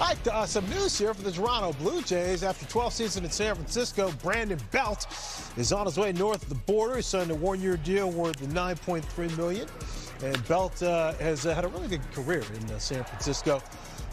Right, uh, some news here for the Toronto Blue Jays. After 12 seasons in San Francisco, Brandon Belt is on his way north of the border. He signed a one-year deal worth 9.3 million. And Belt uh, has uh, had a really good career in uh, San Francisco.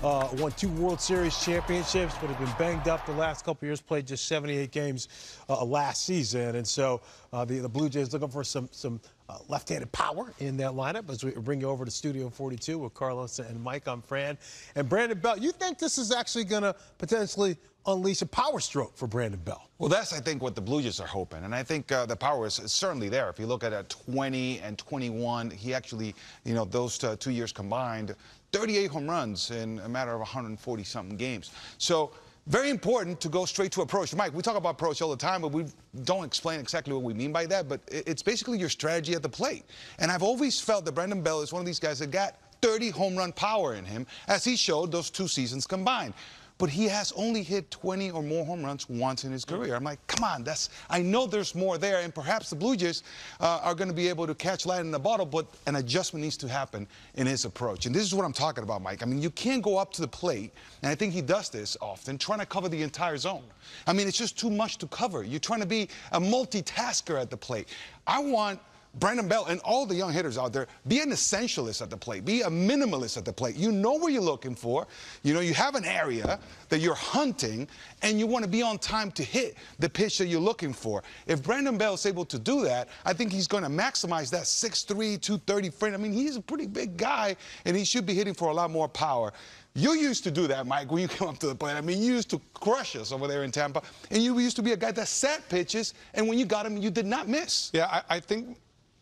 Uh, won two World Series championships, but had been banged up the last couple years. Played just 78 games uh, last season, and so the the Blue Jays looking for some some uh, left-handed power in that lineup as we bring you over to Studio 42 with Carlos and Mike. I'm Fran and Brandon Belt. You think this is actually going to potentially unleash a power stroke for Brandon Belt? Well, that's I think what the Blue Jays are hoping, and I think uh, the power is, is, certainly there. If you look at a 20 and 21, he actually, you know, those uh, two years combined, 38 home runs in a matter of 140 something games. So very important to go straight to approach. Mike, we talk about approach all the time, but we don't explain exactly what we mean by that. But it's basically your strategy at the plate. And I've always felt that Brandon Belt is one of these guys that got 30 home run power in him, as he showed those two seasons combined but he has only hit 20 or more home runs once in his career. I'm like, come on, that's. I know there's more there, and perhaps the Blue Jays uh, are going to be able to catch light in the bottle, but an adjustment needs to happen in his approach. And this is what I'm talking about, Mike. I mean, you can't go up to the plate, and I think he does this often, trying to cover the entire zone. I mean, it's just too much to cover. You're trying to be a multitasker at the plate. I want Brandon Belt and all the young hitters out there, be an essentialist at the plate. Be a minimalist at the plate. You know what you're looking for. You know, you have an area that you're hunting, and you want to be on time to hit the pitch that you're looking for. If Brandon Belt is able to do that, I think he's going to maximize that 6'3", 230 frame. I mean, he's a pretty big guy, and he should be hitting for a lot more power. You used to do that, Mike, when you came up to the plate. I mean, you used to crush us over there in Tampa, and you used to be a guy that set pitches, and when you got him, you did not miss. Yeah, I, I think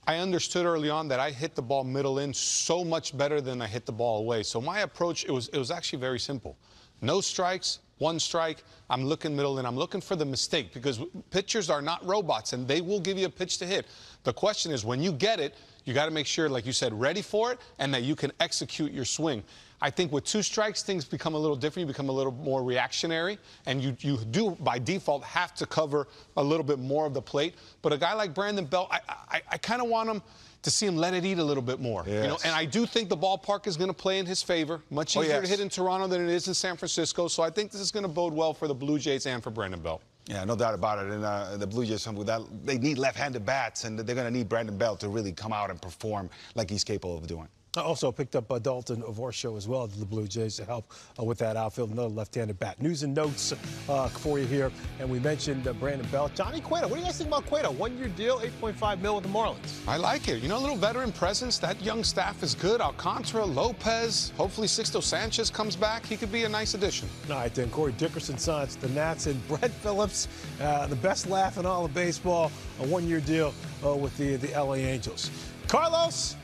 I understood early on that I hit the ball middle in so much better than I hit the ball away. So my approach, it was, it was actually very simple. No strikes, one strike, I'm looking middle in. I'm looking for the mistake because pitchers are not robots and they will give you a pitch to hit. The question is when you get it, you got to make sure, like you said, ready for it and that you can execute your swing. I think with two strikes, things become a little different. You become a little more reactionary, and you, you do, by default, have to cover a little bit more of the plate. But a guy like Brandon Belt, I, I, I kind of want him to see him let it eat a little bit more. Yes. You know, and I do think the ballpark is going to play in his favor. Much oh, easier oh, yes. to hit in Toronto than it is in San Francisco. So I think this is going to bode well for the Blue Jays and for Brandon Belt. Yeah, no doubt about it. And uh, the Blue Jays, that, they need left-handed bats, and they're going to need Brandon Belt to really come out and perform like he's capable of doing. I also picked up uh, Dalton Varsho as well, the Blue Jays, to help uh, with that outfield. Another left-handed bat. News and notes uh, for you here. And we mentioned uh, Brandon Belt. Johnny Cueto, what do you guys think about Cueto? One-year deal, 8.5 mil with the Marlins. I like it. You know, a little veteran presence. That young staff is good. Alcantara, Lopez, hopefully Sixto Sanchez comes back. He could be a nice addition. All right, then. Corey Dickerson signs the Nats and Brett Phillips, uh, the best laugh in all of baseball, a one-year deal uh, with the, the LA Angels. Carlos,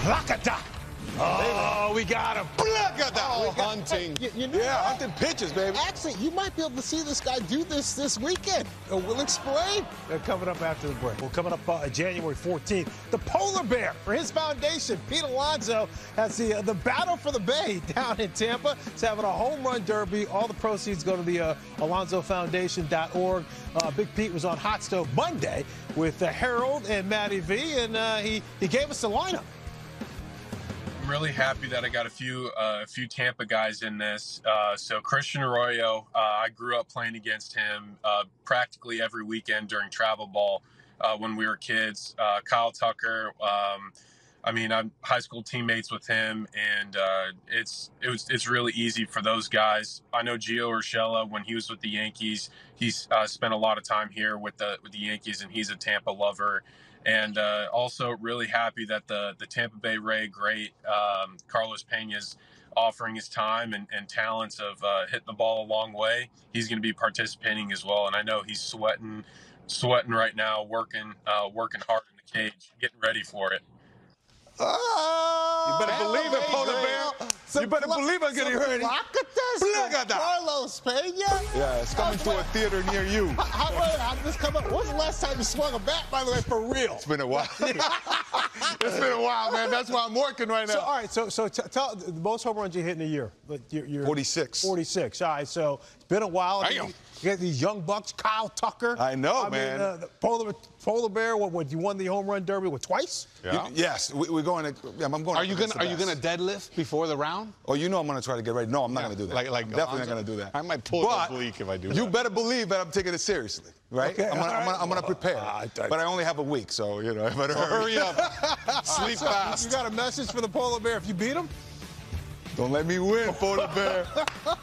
Placata. Oh, we got him. Look at that. Oh, hunting. You, you know yeah, what? hunting pitches, baby. Actually, you might be able to see this guy do this this weekend. Uh, we'll explain. Uh, coming up after the break. Well, coming up uh, January 14th, the Polar Bear for his foundation, Pete Alonso, has the uh, the Battle for the Bay down in Tampa. It's having a home run derby. All the proceeds go to the uh, AlonsoFoundation.org. Uh, Big Pete was on Hot Stove Monday with uh, Harold and Matty V, and uh, he, he gave us the lineup. I'm really happy that I got a few uh, a few Tampa guys in this. Uh, so Christian Arroyo, uh, I grew up playing against him uh, practically every weekend during travel ball uh, when we were kids. Uh, Kyle Tucker, um, I mean, I'm high school teammates with him, and it's it was it's really easy for those guys. I know Gio Urshela when he was with the Yankees, he's spent a lot of time here with the with the Yankees, and he's a Tampa lover and uh, also really happy that the the Tampa Bay Ray great um, Carlos Pena's offering his time and, and talents of uh, hitting the ball a long way. He's going to be participating as well, and I know he's sweating, sweating right now, working uh, working hard in the cage, getting ready for it. Oh, you better believe it, Polar Bear. You better believe I'm getting ready. Look at that. Carlos Pena? Yeah, it's coming to a theater near you. How, how, how did this come up? When was the last time you swung a bat, by the way, for real? It's been a while. it's been a while, man. That's why I'm working right now. So, all right, so so tell the most home runs you hit in a year. You're, you're 46. 46. All right, so it's been a while. Damn. You got these young bucks, Kyle Tucker. I know, I man. Mean, uh, Polar, Polar Bear, what, what, you won the home run derby with twice? Yeah. yes, we, are going to. Yeah, I'm going. Are you going? Are you going to deadlift before the round? Oh, you know I'm going to try to get ready. No, I'm not yeah. going to do that. Like like like Definitely not going to do that. I might pull but the oblique if I do You that. better believe that I'm taking it seriously, right? Okay, I'm I'm gonna, right. I'm gonna prepare. Ah, I- I- but I only have a week, so you know, I better hurry. Hurry up. Sleep So, fast. You got a message for the polar bear if you beat him? Don't let me win, polar bear.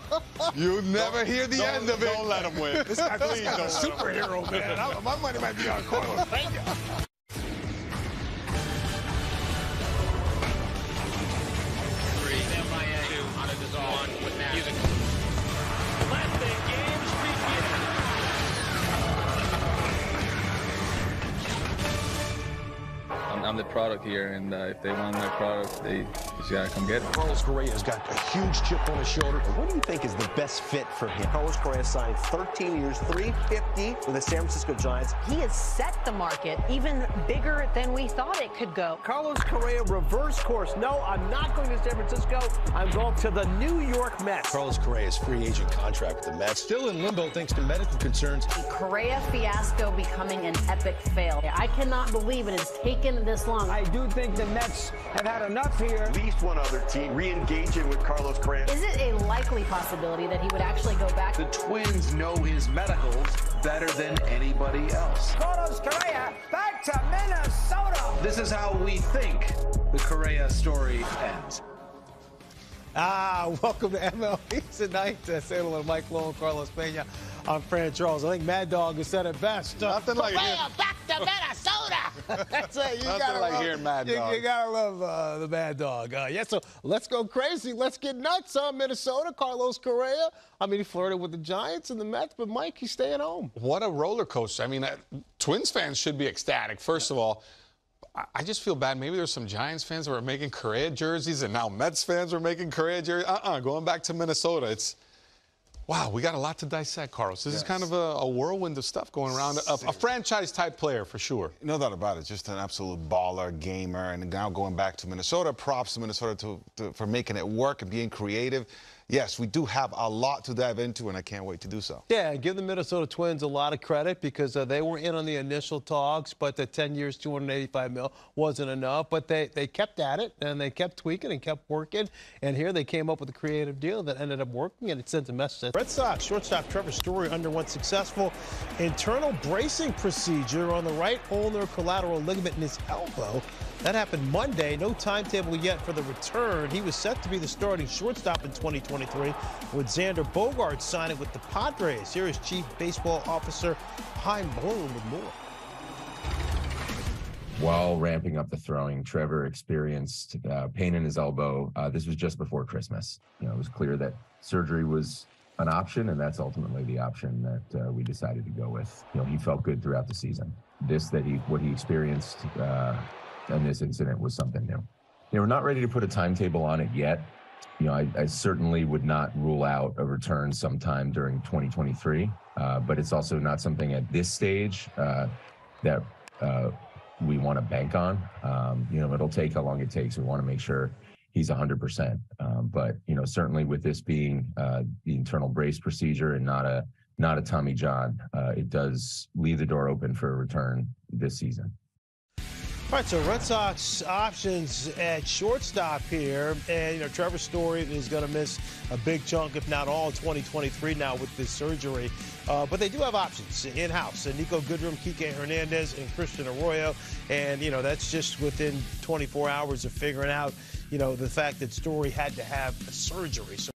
You'll never hear the end of it. Don't let him win. This guy's a don't let him win. superhero, man. I- My money might be on Carlos Pena. Three, The product here, and uh, if they want my product, they just gotta come get it. Carlos Correa's got a huge chip on his shoulder. What do you think is the best fit for him? Carlos Correa signed 13 years, 350 with the San Francisco Giants. He has set the market even bigger than we thought it could go. Carlos Correa reverse course. No, I'm not going to San Francisco. I'm going to the New York Mets. Carlos Correa's free agent contract with the Mets still in limbo thanks to medical concerns. The Correa fiasco becoming an epic fail. I cannot believe it has taken this long. I do think the Mets have had enough here. At least one other team re-engaging with Carlos Correa. Is it a likely possibility that he would actually go back? The Twins know his medicals better than anybody else. Carlos Correa back to Minnesota. This is how we think the Correa story ends. Ah, welcome to MLB tonight. Uh, say hello to Mike Lowell and Carlos Pena. I'm Fran Charles. I think Mad Dog has said it best. Nothing like Correa back to Minnesota. That's it. You Nothing gotta like love, hearing Mad you, Dog. You gotta love uh, the Mad Dog. Uh, yeah, so let's go crazy. Let's get nuts, huh? Minnesota, Carlos Correa. I mean, he flirted with the Giants and the Mets, but Mike, he's staying home. What a roller coaster. I mean, uh, Twins fans should be ecstatic. First of all, I- just feel bad. Maybe there's some Giants fans who are making Correa jerseys, and now Mets fans are making Correa jerseys. Uh-uh, going back to Minnesota. It's wow. We got a lot to dissect, Carlos. This is kind of a, a whirlwind of stuff going around. A, a franchise type player for sure. No doubt about it. Just an absolute baller, gamer, and now going back to Minnesota. Props to Minnesota to, to, for making it work and being creative. Yes, we do have a lot to dive into, and I can't wait to do so. Yeah, give the Minnesota Twins a lot of credit because uh, they were in on the initial talks, but the 10 years, 285 mil wasn't enough. But they, they kept at it and they kept tweaking and kept working. And here they came up with a creative deal that ended up working, and it sent a message. Red Sox shortstop Trevor Story underwent successful internal bracing procedure on the right ulnar collateral ligament in his elbow. That happened Monday. No timetable yet for the return. He was set to be the starting shortstop in 2023 with Xander Bogaerts signing with the Padres. Here is Chief Baseball Officer Chaim Bloom with more. While ramping up the throwing, Trevor experienced uh, pain in his elbow. Uh, this was just before Christmas. You know, it was clear that surgery was an option, and that's ultimately the option that uh, we decided to go with. You know, he felt good throughout the season. This that he what he experienced uh, in this incident was something new. We're not ready to put a timetable on it yet. You know, I, I certainly would not rule out a return sometime during 2023, uh, but it's also not something at this stage uh, that uh, we want to bank on. Um, you know, it'll take how long it takes. We want to make sure he's 100%. Um, but you know, certainly with this being uh, the internal brace procedure and not a not a Tommy John, uh, it does leave the door open for a return this season. All right, so Red Sox options at shortstop here, and you know Trevor Story is going to miss a big chunk, if not all, of 2023 now with this surgery. Uh, but they do have options in house: Niko Goodrum, Kike Hernandez, and Christian Arroyo. And you know that's just within 24 hours of figuring out, you know, the fact that Story had to have a surgery. So